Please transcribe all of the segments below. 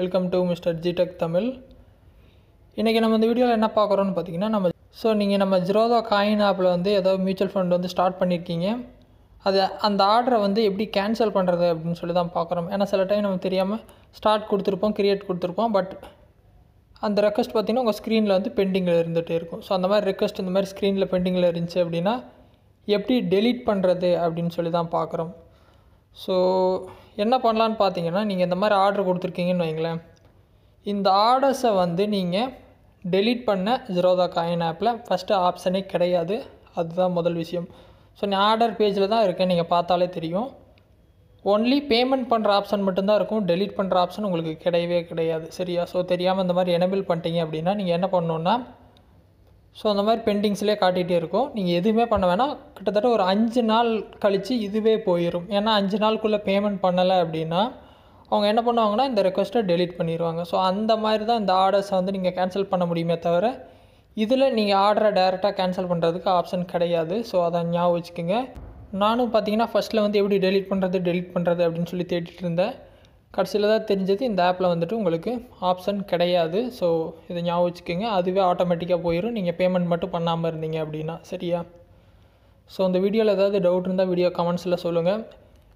Welcome to mister ஜிடெக் தமிழ் இன்றைக்கி நம்ம இந்த வீடியோவில் என்ன பார்க்குறோன்னு பார்த்தீங்கன்னா நம்ம ஸோ நீங்கள் நம்ம ஜிரோதா காயின் ஆப்பில் வந்து ஏதோ மியூச்சுவல் ஃபண்ட் வந்து ஸ்டார்ட் பண்ணியிருக்கீங்க அது அந்த ஆர்டரை வந்து எப்படி கேன்சல் பண்ணுறது அப்படின்னு சொல்லி தான் பார்க்குறோம். ஏன்னா சில டைம் நம்ம தெரியாமல் ஸ்டார்ட் கொடுத்துருப்போம் கிரியேட் கொடுத்துருப்போம். பட் அந்த ரெக்வஸ்ட் பார்த்தீங்கன்னா உங்கள் ஸ்க்ரீனில் வந்து பெண்டிங்கில் இருந்துகிட்டே இருக்கும். ஸோ அந்த மாதிரி ரெக்வஸ்ட் இந்த மாதிரி ஸ்க்ரீனில் பெண்டிங்கில் இருந்துச்சு அப்படின்னா எப்படி டெலீட் பண்ணுறது அப்படின்னு சொல்லி தான் பார்க்குறோம். ஸோ என்ன பண்ணலான்னு பார்த்தீங்கன்னா நீங்கள் இந்த மாதிரி ஆர்டர் கொடுத்துருக்கீங்கன்னு வைங்களேன் இந்த ஆர்டர்ஸை வந்து நீங்கள் டெலீட் பண்ண ஜிரோதா காயின் ஆப்பில் ஃபஸ்ட்டு ஆப்ஷனே கிடையாது. அதுதான் முதல் விஷயம். ஸோ நான் ஆர்டர் பேஜில் தான் இருக்கேன். நீங்கள் பார்த்தாலே தெரியும். ஒன்லி பேமெண்ட் பண்ணுற ஆப்ஷன் மட்டும்தான் இருக்கும். டெலீட் பண்ணுற ஆப்ஷன் உங்களுக்கு கிடையவே கிடையாது. சரியா? ஸோ தெரியாமல் இந்த மாதிரி எனபிள் பண்ணிட்டீங்க அப்படின்னா நீங்கள் என்ன பண்ணணுன்னா ஸோ அந்த மாதிரி பெண்டிங்ஸ்லேயே காட்டிகிட்டே இருக்கும். நீங்கள் எதுவுமே பண்ண வேணாம். கிட்டத்தட்ட ஒரு அஞ்சு நாள் கழித்து இதுவே போயிடும் ஏன்னா அஞ்சு நாளுக்குள்ளே பேமெண்ட் பண்ணலை அப்படின்னா அவங்க என்ன பண்ணுவாங்கன்னா இந்த ரெக்வஸ்ட்டை டெலிட் பண்ணிடுவாங்க ஸோ அந்த மாதிரி தான் இந்த ஆர்டர்ஸை வந்து நீங்கள் கேன்சல் பண்ண முடியுமே தவிர இதில் நீங்கள் ஆர்டரை டேரெக்டாக கேன்சல் பண்ணுறதுக்கு ஆப்ஷன் கிடையாது. ஸோ அதை ஞாபகம் வச்சுக்கோங்க. நானும் பார்த்தீங்கன்னா ஃபஸ்ட்டில் வந்து எப்படி டெலிட் பண்ணுறது டெலிட் பண்ணுறது அப்படின்னு சொல்லி தேடிட்டு இருந்தேன். கடைசியில் தான் தெரிஞ்சது இந்த ஆப்பில் வந்துட்டு உங்களுக்கு ஆப்ஷன் கிடையாது. ஸோ இதை ஞாபகம் வச்சுக்கோங்க. அதுவே ஆட்டோமேட்டிக்காக போயிடும் நீங்கள் பேமெண்ட் மட்டும் பண்ணாமல் இருந்தீங்க அப்படின்னா சரியா? ஸோ அந்த வீடியோவில் ஏதாவது டவுட் இருந்தால் வீடியோ கமெண்ட்ஸில் சொல்லுங்கள்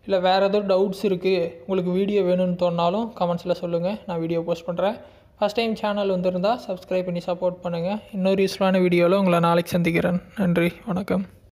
இல்லை வேறு ஏதோ டவுட்ஸ் இருக்குது உங்களுக்கு வீடியோ வேணும்னு தோணாலும் கமெண்ட்ஸில் சொல்லுங்கள் நான் வீடியோ போஸ்ட் பண்ணுறேன் ஃபஸ்ட் டைம் சேனல் வந்திருந்தால் சப்ஸ்கிரைப் பண்ணி சப்போர்ட் பண்ணுங்கள் இன்னொரு யூஸ்ஃபுல்லான வீடியோவில் உங்களை நாளைக்கு சந்திக்கிறேன். நன்றி வணக்கம்.